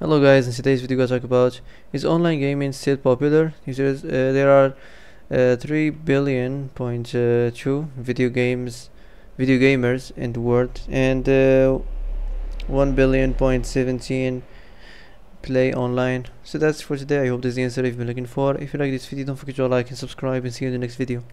Hello guys, in today's video I'm going to talk about is online gaming still popular? Is, there, uh, there are uh, 3 billion point uh, two video games video gamers in the world and uh, 1 billion point 17 play online. So that's for today i hope this is the answer you've been looking for. If you like this video don't forget to like and subscribe and see you in the next video.